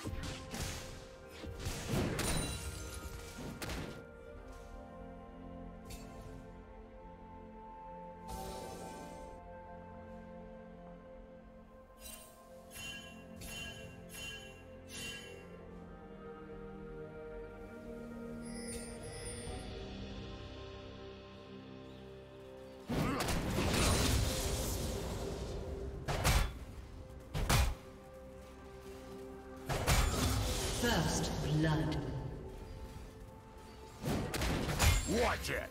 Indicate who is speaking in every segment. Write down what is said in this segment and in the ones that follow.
Speaker 1: First blood.
Speaker 2: Watch it!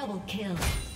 Speaker 1: Double kill.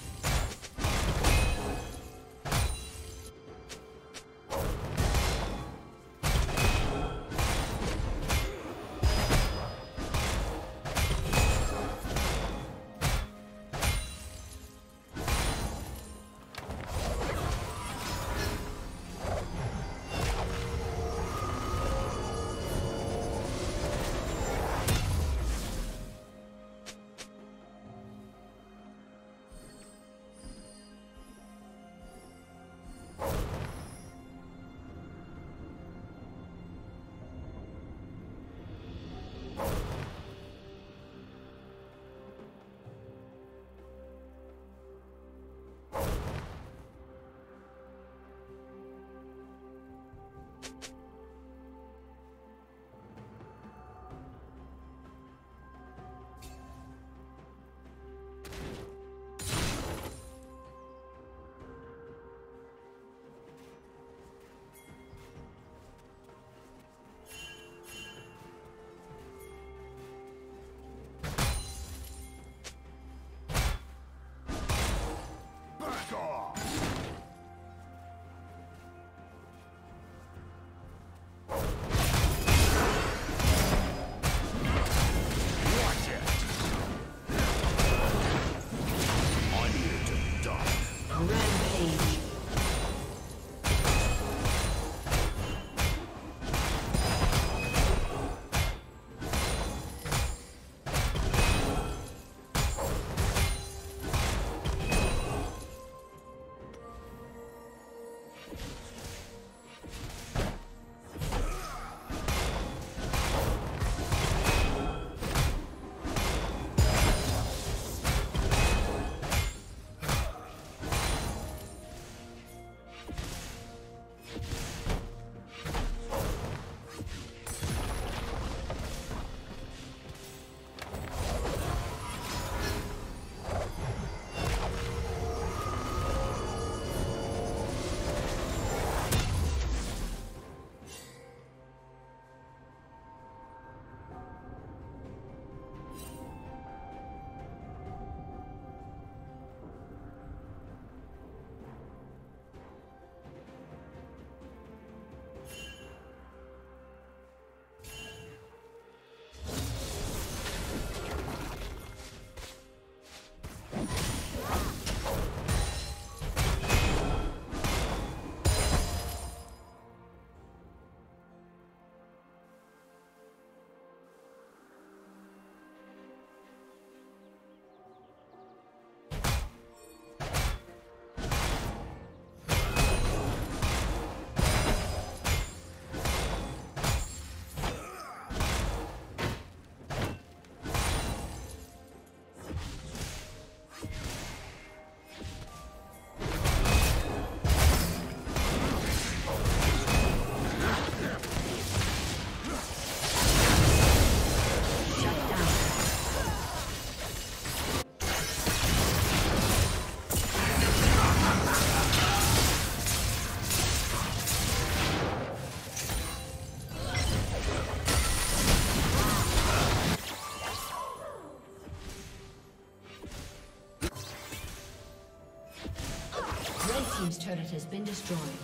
Speaker 1: Has been destroyed.